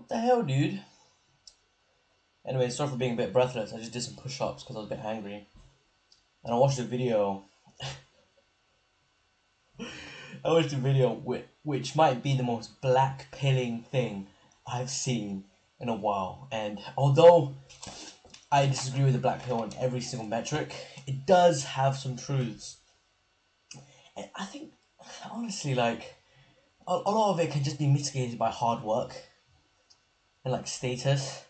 What the hell, dude? Anyway, sorry for being a bit breathless. I just did some push-ups because I was a bit angry. And I watched a video. I watched a video which, which might be the most black pilling thing I've seen in a while. And although I disagree with the black pill on every single metric, it does have some truths. And I think, honestly, like, a, a lot of it can just be mitigated by hard work and like status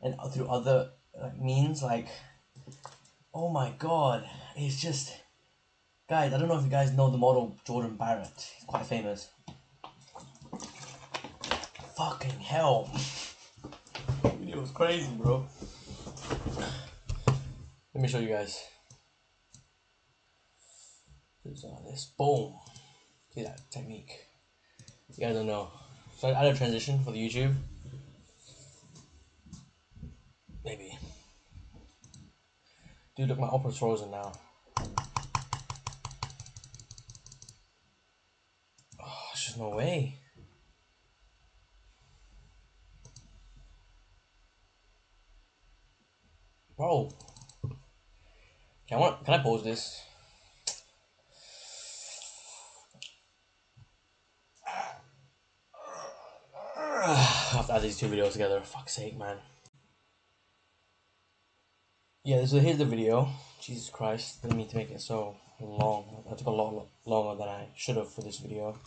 and through other like means like oh my god it's just guys i don't know if you guys know the model jordan barrett. He's quite famous. Fucking hell. Video was crazy bro. Let me show you guys. There's, uh, this boom. See that technique. You guys don't know. So I added a transition for the youtube Maybe. Dude, look, my opera's frozen now. Oh, there's just no way. Bro. Can I, can I pause this? I have to add these two videos together. Fuck's sake, man yeah, so here's the video. Jesus Christ, didn't mean to make it so long. I took a lot longer than I should have for this video.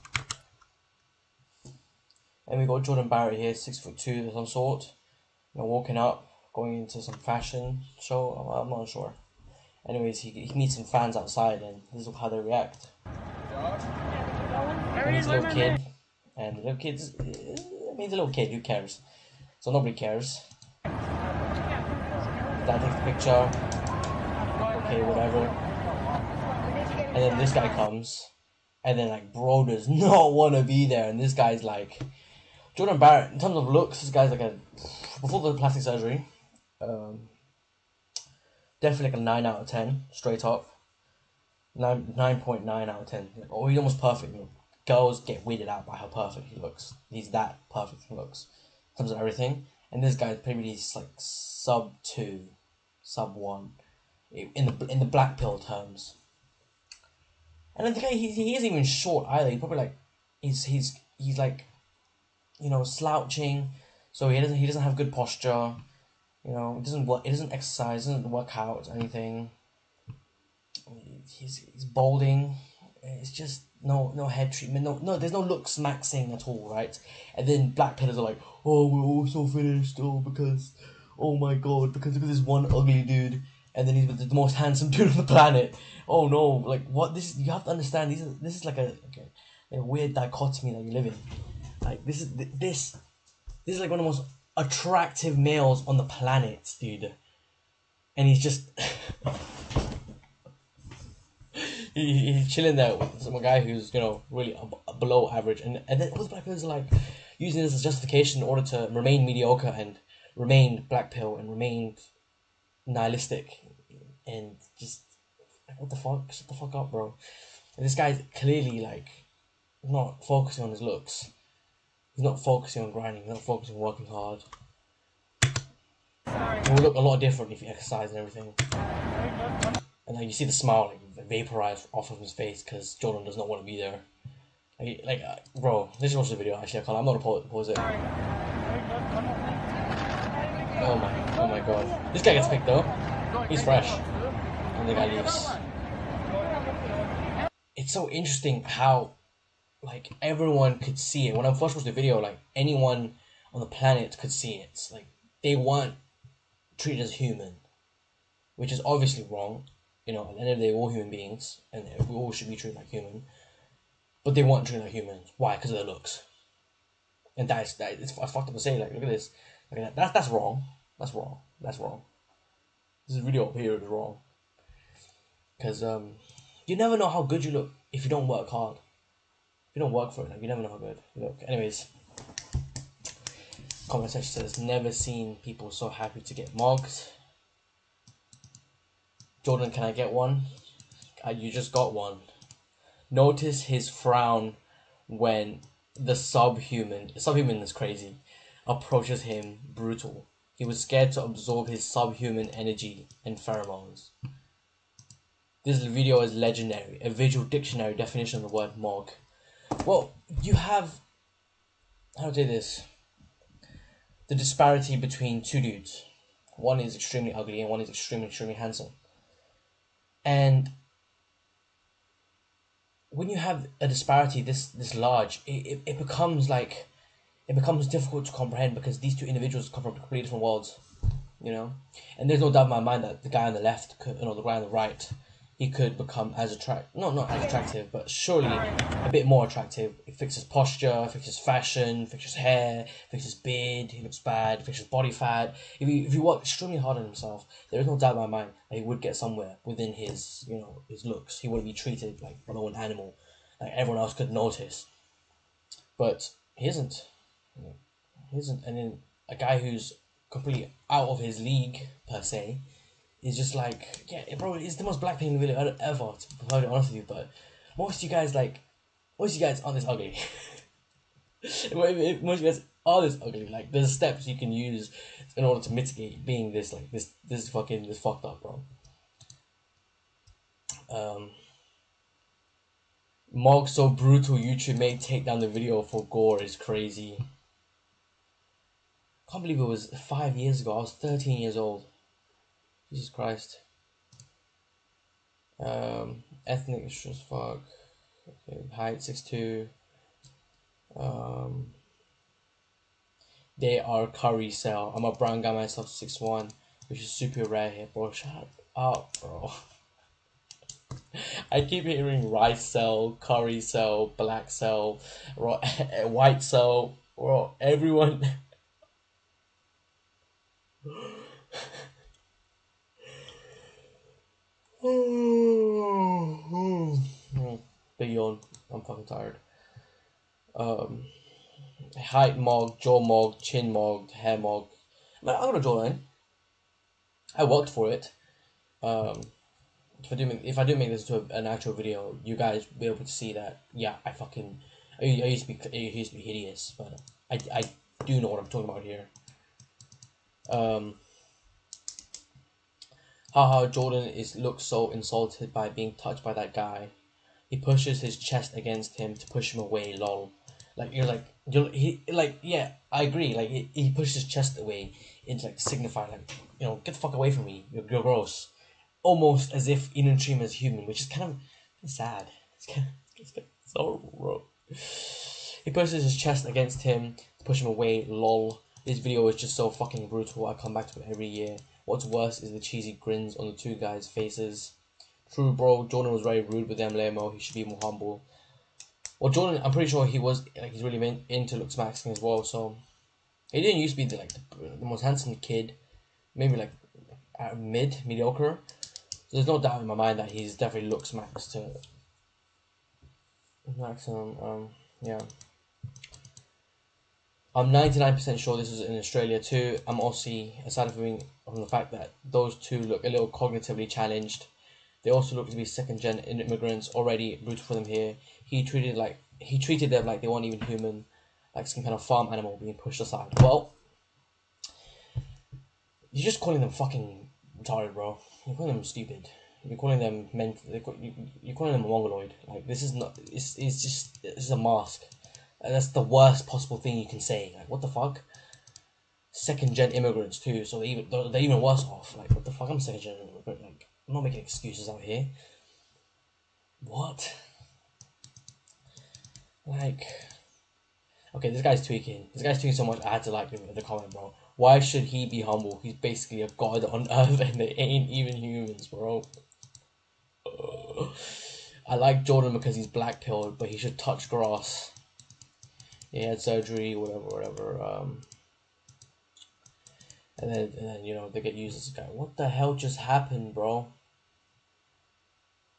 And we got Jordan Barrett here, six foot two of some sort. You know, walking up, going into some fashion show. I'm not sure. Anyways, he, he meets some fans outside, and this is how they react. And he's a little kid, and the little kid's. I mean, a little kid. Who cares? So nobody cares that takes the picture. Okay, whatever. And then this guy comes, and then like bro does not want to be there, and this guy's like Jordan Barrett. In terms of looks, this guy's like a before the plastic surgery, um, definitely like a nine out of ten straight up. Nine nine point nine out of ten. Like, oh, he's almost perfect. Girls get weirded out by how perfect he looks. He's that perfect he looks in terms of everything. And this guy's probably like sub two sub one in the in the black pill terms. And the guy he, he isn't even short either. He's probably like he's he's he's like you know slouching, so he doesn't he doesn't have good posture. You know, he doesn't work. He doesn't exercise. It Doesn't work out anything. He's he's balding. It's just no no head treatment. No no. There's no looks maxing at all, right? And then black pillars are like, oh, we're all so finished, oh, because oh my god, because look at this one ugly dude, and then he's with the most handsome dude on the planet. Oh no, like what? This you have to understand. This is this is like a, like a, a weird dichotomy that you live in. Like this is this this is like one of the most attractive males on the planet, dude. And he's just he, he's chilling there with some guy who's you know really below average, and and then all the black people are like using this as justification in order to remain mediocre and remained black pill and remained nihilistic and just what the fuck? Shut the fuck up bro. And this guy's clearly like not focusing on his looks. He's not focusing on grinding. He's not focusing on working hard. He will look a lot different if he exercise and everything. And like you see the smile like vaporize off of his face because Jordan does not want to be there. Like, like uh, bro let's watch the video actually I can't, I'm not gonna pause it Oh my, oh my god. This guy gets picked though. He's fresh. And the guy leaves. It's so interesting how, like, everyone could see it. When I first watched the video, like, anyone on the planet could see it. Like, they want treated as human. Which is obviously wrong. You know, at the end of the day, we're all human beings. And we all should be treated like human. But they want treated like humans. Why? Because of their looks. And that's, that, it's fucked up to say, like, look at this Okay, that's that's wrong. That's wrong. That's wrong. This video up here is wrong. Cause um, you never know how good you look if you don't work hard. If you don't work for it, like, you never know how good you look. Anyways, comment section says never seen people so happy to get mogged. Jordan, can I get one? Uh, you just got one. Notice his frown when the subhuman subhuman is crazy approaches him brutal. He was scared to absorb his subhuman energy and pheromones. This video is legendary, a visual dictionary definition of the word Mog. Well, you have, how say this, the disparity between two dudes. One is extremely ugly and one is extremely, extremely handsome. And when you have a disparity this this large, it, it, it becomes like it becomes difficult to comprehend because these two individuals come from completely different worlds, you know. And there's no doubt in my mind that the guy on the left, could, you know, the guy on the right, he could become as attract no not as attractive but surely a bit more attractive. He fixes posture fixes fashion fixes hair fixes beard he looks bad fixes body fat. If you if you work extremely hard on himself there is no doubt in my mind that he would get somewhere within his you know his looks. He wouldn't be treated like an animal like everyone else could notice. But he isn't he isn't and then a guy who's completely out of his league per se is just like, yeah, bro, it's the most black thing video ever, to be honest with you, but most of you guys, like, most of you guys aren't this ugly. most of you guys are this ugly. Like, there's steps you can use in order to mitigate being this, like, this, this fucking, this fucked up, bro. Um, Mog so brutal YouTube may take down the video for gore is crazy. Can't believe it was five years ago. I was 13 years old. Jesus Christ. Um, ethnic is just fuck. Okay, height six two. Um, they are currycel. I'm a brown guy myself, six one, which is super rare here, bro. Shut up, bro. I keep hearing rice cell, currycel, black cell, white cell, bro. Everyone. Big yawn. I'm fucking tired. Um, height mog, jaw mog, chin mog, hair mog. Man, I got a jawline. I worked for it. Um, if I do make if I do make this to an actual video, you guys will be able to see that. Yeah, I fucking I, I used to be I used to be hideous, but I I do know what I'm talking about here. Um, Haha, Jordan is looks so insulted by being touched by that guy. He pushes his chest against him to push him away. Lol. Like you're like you're he like yeah I agree. Like he, he pushes his chest away. It's like signifying like you know get the fuck away from me. You're, you're gross. Almost as if you didn't human, which is kind of sad. It's kind of, it's kind of so wrong. He pushes his chest against him to push him away. Lol. This video is just so fucking brutal. I come back to it every year. What's worse is the cheesy grins on the two guys' faces. True, bro. Jordan was very rude with them, Lemo. He should be more humble. Well, Jordan, I'm pretty sure he was like he's really into looks maxing as well. So he didn't used to be the, like the, the most handsome kid, maybe like mid mediocre. So there's no doubt in my mind that he's definitely looks max to maximum. Um, yeah. I'm 99% sure this is in Australia too. I'm Aussie, aside from, from the fact that those two look a little cognitively challenged. They also look to be second gen immigrants already brutal for them here. He treated like he treated them like they weren't even human, like some kind of farm animal being pushed aside. Well, you're just calling them fucking retarded, bro. You're calling them stupid. You're calling them mental. You're calling them a mongoloid. Like this is not. It's it's just This is a mask. And that's the worst possible thing you can say. Like, what the fuck? Second gen immigrants too, so they even they're, they're even worse off. Like, what the fuck? I'm second gen immigrant. Like, I'm not making excuses out here. What? Like, okay, this guy's tweaking. This guy's tweaking so much. I had to like the comment, bro. Why should he be humble? He's basically a god on earth, and they ain't even humans, bro. I like Jordan because he's black pilled, but he should touch grass he had surgery, whatever, whatever. Um, and then, and then you know they get used as a guy. What the hell just happened, bro?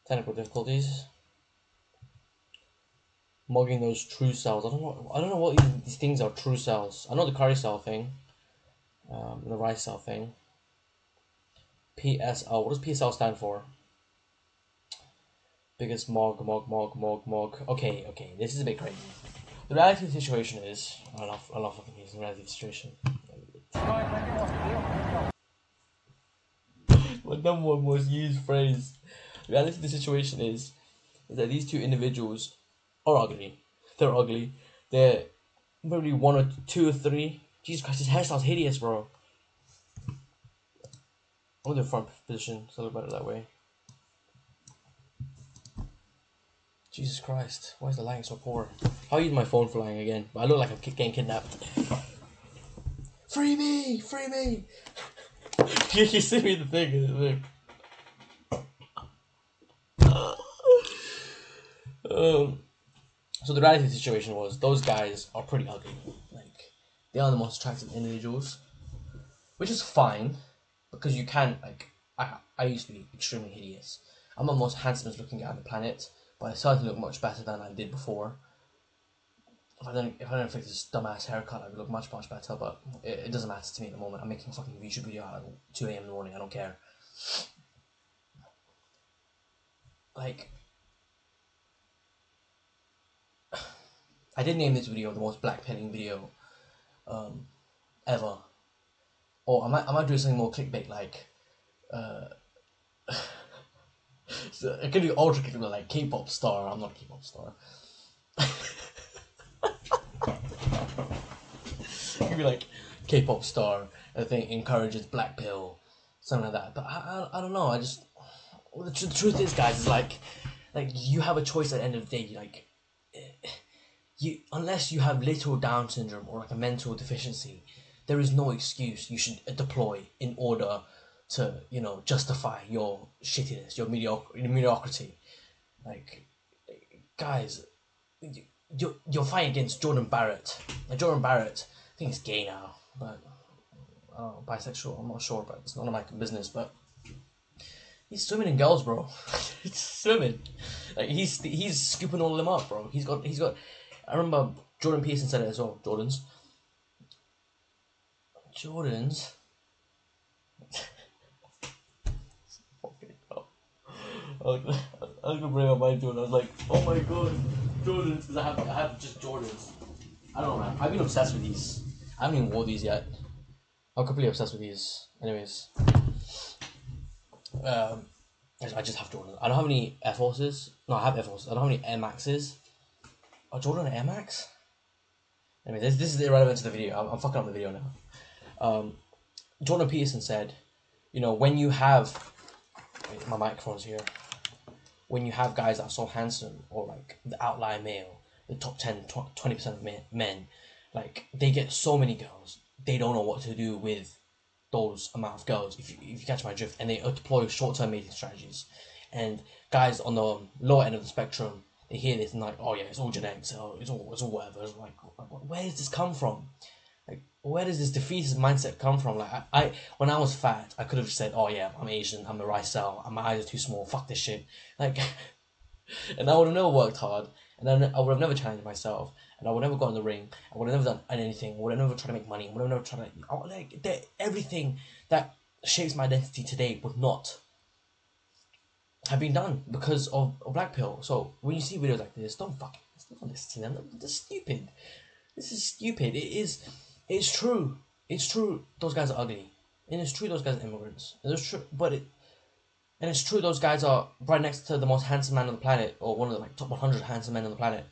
Technical difficulties. Mogging those truecels. I don't know. I don't know what these things are. Truecels. I know the currycel thing. Um, the ricecel thing. PSL. What does PSL stand for? Biggest mog, mog, mog, mog, mog. Okay, okay. This is a bit crazy. The reality of the situation is, I love, I love fucking using the reality of the situation. My number one most used phrase. The reality of the situation is, is that these two individuals are ugly. They're ugly. They're maybe one or two or three. Jesus Christ, his hairstyle's hideous, bro. I'm the front position, so look better that way. Jesus Christ, why is the lighting so poor? I'll use my phone for again, but I look like I'm getting kidnapped. Free me! Free me! you, see me the thing, um, so the reality the situation was those guys are pretty ugly. Like they are the most attractive individuals, which is fine because you can like I I used to be extremely hideous. I'm the most handsomest looking guy on the planet, but I started to look much better than I did before. If I don't if I don't fix this dumbass haircut, I would look much much better. But it, it doesn't matter to me at the moment. I'm making a fucking YouTube video at two a.m. in the morning. I don't care. Like. I did name this video the most blackpilling video um, ever. Or I might, I might do something more clickbait like uh, so it could be ultra clickbait like K-pop star. I'm not a K-pop star. it could be like K-pop star. I think encourages black pill, something like that. But I, I, I don't know. I just well, the, tr- the truth is, guys, is like like you have a choice at the end of the day. Like eh, you unless you have little Down syndrome or like a mental deficiency, there is no excuse you should uh, deploy in order to you know justify your shittiness, your mediocre mediocrity. Like, guys, you you're, you're fighting against Jordan Barrett. Jordan Barrett, I think he's gay now, but know, bisexual. I'm not sure, but it's none of my business. But he's swimming in girls, bro. he's swimming. Like he's he's scooping all of them up, bro. He's got he's got I remember Jordan Peterson said it as well. Jordans. Jordans. I was gonna bring up my Jordan. I was like, oh my god, Jordans, because I have I have just Jordans. I don't know, man. I've been obsessed with these. I haven't even wore these yet. I'm completely obsessed with these. Anyways, um, I just have Jordans. I don't have any Air Forces. No, I have Air Forces. I don't have any Air Maxes. Oh, Jordan Air Max? Anyway, this, this is irrelevant to the video. I'm, I'm fucking up the video now. Um, Jordan Peterson said, you know, when you have. Wait, my microphone's here. When you have guys that are so handsome, or like the outlier male, the top 10, 20% of men, like, they get so many girls, they don't know what to do with those amount of girls, if you, if you catch my drift, and they deploy short term mating strategies. And guys on the lower end of the spectrum, they hear this and like, oh yeah, it's all genetics, oh, it's all it's all whatever. It's like, where does this come from? Where does this defeatist mindset come from? Like, I, I when I was fat, I could have said, oh yeah, I'm Asian, I'm a ricecel, my eyes are too small, fuck this shit. Like, and I would have never worked hard, and then I would have never challenged myself, and I would never go in the ring. I would have never done anything. I would have never tried to make money. I would have never tried to would, like everything that shapes my identity today would not have been done because of, of Black Pill. So when you see videos like this, don't fucking don't listen to them. They're stupid. This is stupid. It is. It's true. It's true. Those guys are ugly, and it's true. Those guys are immigrants. And it's true, but it. And it's true. Those guys are right next to the most handsome man on the planet, or one of the like top 100 handsome men on the planet.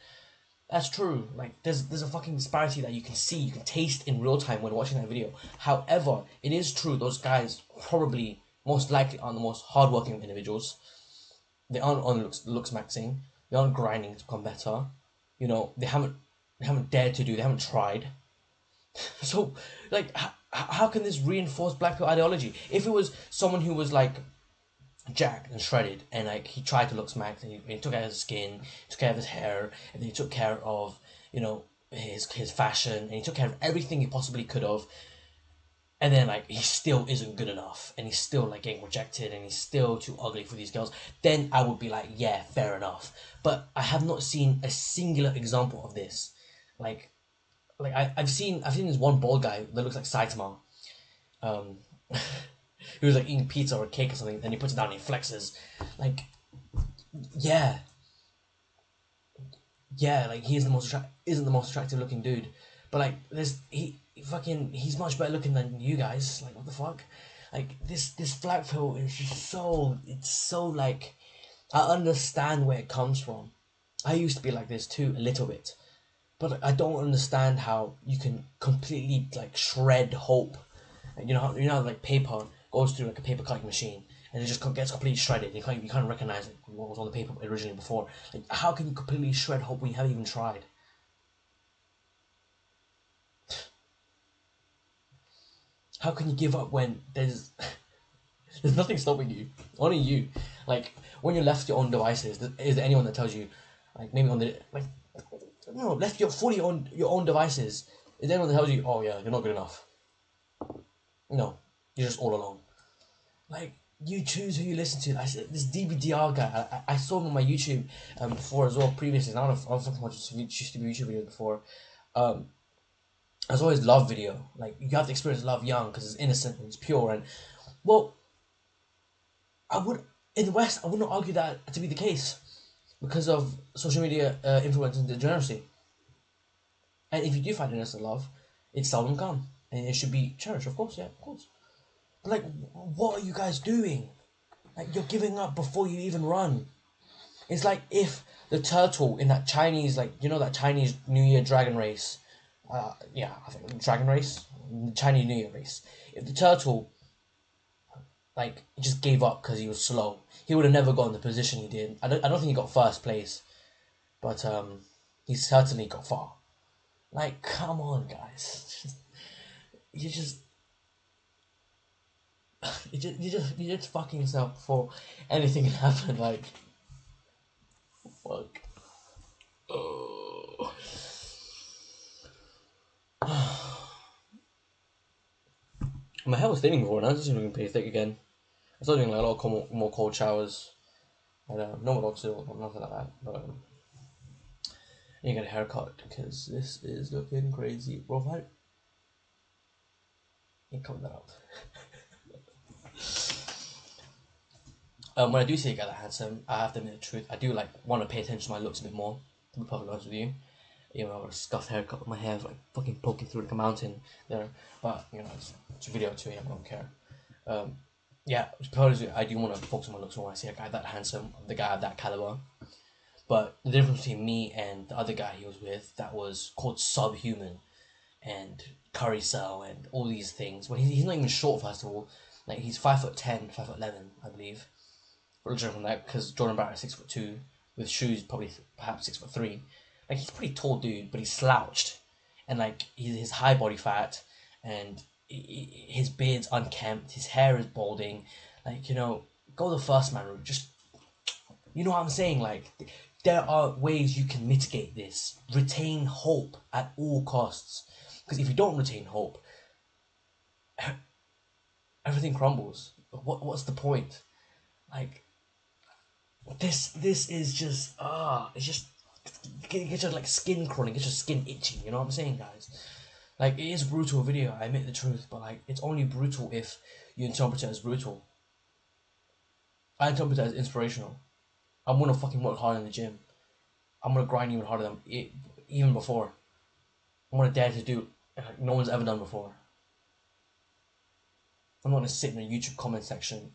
That's true. Like there's there's a fucking disparity that you can see, you can taste in real time when watching that video. However, it is true. Those guys probably most likely are the most hardworking individuals they aren't on looks looks maxing. They aren't grinding to become better. You know, they haven't they haven't dared to do. They haven't tried. so, like, how, how can this reinforce black pill ideology? If it was someone who was like jacked and shredded, and like he tried to look smacked, and he, he took of his skin, took care of his hair, and he took care of you know his his fashion, and he took care of everything he possibly could have and then like he still isn't good enough and he's still like getting rejected and he's still too ugly for these girls then i would be like yeah fair enough but i have not seen a singular example of this like like I, i've seen i've seen this one bald guy that looks like saitama um he was like eating pizza or cake or something and he puts it down and he flexes like yeah yeah, like he is the most attra- isn't the most attractive looking dude, but like this he fucking he's much better looking than you guys. Like what the fuck? Like this this black pill is so it's so like I understand where it comes from. I used to be like this too a little bit, but I don't understand how you can completely like shred hope. You know, you know, like paper goes through like a paper cutting machine and it just gets completely shredded. You can't you can't recognize what was on the paper originally before. Like, how can you completely shred hope when you haven't even tried? How can you give up when there's there's nothing stopping you? Only you. Like when you're left to your own devices, is there anyone that tells you, like maybe on the like, no, left your fully on your own devices? There anyone tells you, oh yeah, you're not good enough? No, you're just all alone. Like you choose who you listen to. I this DBDR guy. I, I saw him on my YouTube um before as well previously. I don't know I don't watch YouTube videos before. Um, I saw love video. Like you have to experience love young because it's innocent and it's pure. And well, I would in the West I would not argue that to be the case because of social media uh, influence and degeneracy. And if you do find innocent love, it's seldom come and it should be cherished. Of course, yeah, of course. Like, what are you guys doing? Like, you're giving up before you even run. It's like if the turtle in that Chinese, like, you know, that Chinese New Year dragon race. Uh, yeah, I think dragon race, Chinese New Year race. If the turtle, like, he just gave up because he was slow, he would have never gotten the position he did. I don't, I don't think he got first place, but um, he certainly got far. Like, come on, guys. you just you just you just you just fucking yourself before anything can happen. Like, fuck. Oh. My hair was thinning before, now it's just looking pretty thick again. I started doing like a lot cold, more cold showers. I don't know, no more oxyl, nothing like that. But um, to get a haircut because this is looking crazy. Bro, I you cut that out. Um, when I do see a guy that handsome, I have to admit the truth. I do like want to pay attention to my looks a bit more. To be perfectly honest with you, you know, I got a scuffed haircut with my hair like fucking poking through like a mountain there. But you know, it's, it's a video too. Yeah, I don't care. Um, yeah, probably I do want to focus on my looks. I see a guy that handsome, the guy of that caliber. But the difference between me and the other guy he was with, that was called Subhuman, and Currycel, and all these things. Well, he's not even short. First of all, like he's five foot ten, five foot eleven, I believe judging from that because Jordan Barrett is six foot two with shoes probably perhaps six foot three. Like he's pretty tall dude, but he's slouched, and like his high body fat, and his beard's unkempt, his hair is balding. Like you know, go the first man route. Just you know what I'm saying. Like there are ways you can mitigate this. Retain hope at all costs, because if you don't retain hope, everything crumbles. What what's the point? Like this this is just ah, it's just get, get your like skin crawling, get your skin itching. You know what I'm saying, guys? Like it is brutal video. I admit the truth, but like it's only brutal if you interpret it as brutal. I interpret it as inspirational. I'm gonna fucking work hard in the gym. I'm gonna grind even harder than it, even before. I'm gonna dare to do like no one's ever done before. I'm not gonna sit in a YouTube comment section,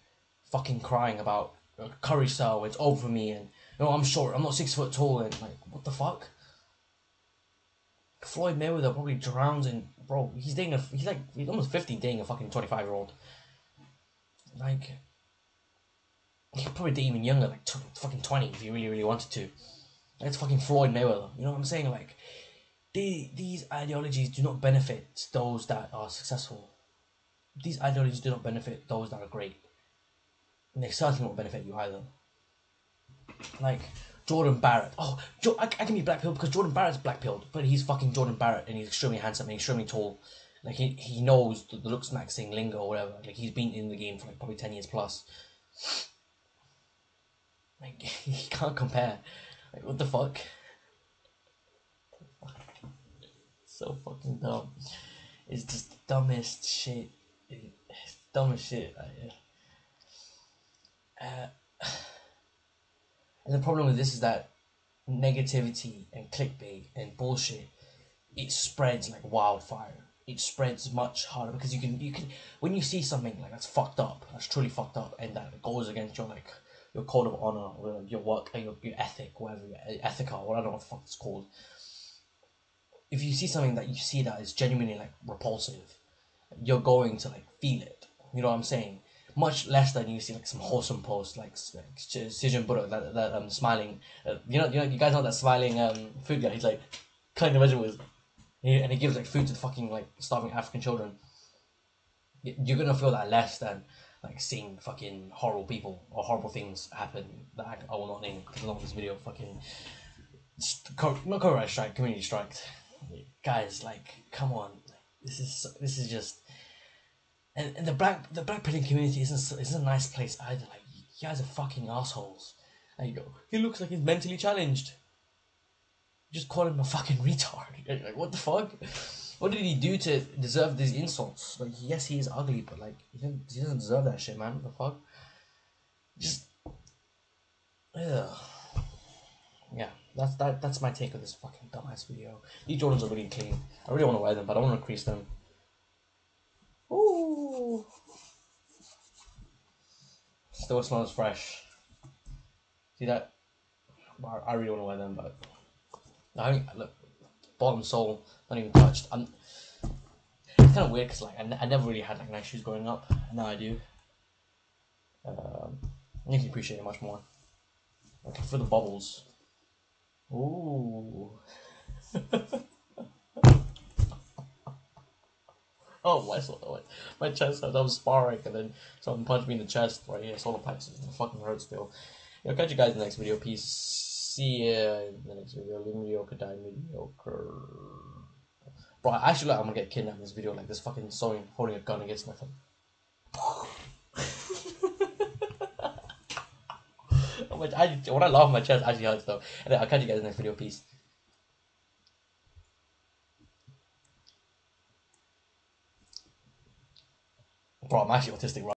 fucking crying about uh, curry style. It's over me, and you know I'm short. I'm not six foot tall, and like what the fuck. Floyd Mayweather probably drowns in bro. He's dating a he's like he's almost fifty dating a fucking twenty five year old. Like he could probably date even younger, like t- fucking twenty if he really really wanted to. That's fucking Floyd Mayweather. You know what I'm saying? Like, the, these ideologies do not benefit those that are successful. These ideologies do not benefit those that are great and they certainly won't benefit you either. Like Jordan Barrett. Oh, jo- I, I can be black pilled because Jordan Barrett's black pilled, but he's fucking Jordan Barrett and he's extremely handsome and extremely tall. Like he, he knows the, the looks maxing lingo or whatever. Like he's been in the game for like probably ten years plus. Like he can't compare. Like what the fuck? so fucking dumb. It's just dumbest shit. It's dumbest shit. Uh, and the problem with this is that negativity and clickbait and bullshit, it spreads like wildfire. It spreads much harder because you can you can when you see something like that's fucked up, that's truly fucked up, and that goes against your like your code of honor or your work, your, your ethic, whatever, uh, ethical, whatever the fuck it's called. If you see something that you see that is genuinely like repulsive, you're going to like feel it. You know what I'm saying? Much less than you see like some wholesome post like like Buddha that, that um smiling. Uh, you know you know you guys know that smiling um food guy. He's like cutting the vegetables, and he gives like food to the fucking like starving African children. You're gonna feel that less than like seeing fucking horrible people or horrible things happen that I, I will not name because of this video fucking not copyright strike community strike guys like come on this is this is just and, and the black the black pilling community isn't isn't a nice place either like you guys are fucking assholes and you go he looks like he's mentally challenged just call him a fucking retard like what the fuck what did he do to deserve these insults? Like, yes, he is ugly, but like, he doesn't, he doesn't deserve that shit, man. What the fuck? Just, yeah, yeah. That's that. That's my take of this fucking dumbass video. These Jordans are really clean. I really want to wear them, but I don't want to crease them. Ooh, still smells fresh. See that? I really want to wear them, but I mean, look, bottom sole not even touched. I'm. It's kind of weird because like I, I never really had like nice shoes growing up. And now I do. Um, you can appreciate it much more. For the bubbles. Ooh. oh, my soul, my chest. I was sparring, and then someone punched me in the chest right here. Solar plexus. It fucking hurts still. I'll catch you guys in the next video. Peace see you in the next video. Leave mediocre, die mediocre. Bro, I actually like I'm gonna get kidnapped in this video like this fucking sewing holding a gun against my phone. I, when I laugh, my chest actually hurts though. And I'll catch you guys in the next video. Peace. I'm actually autistic?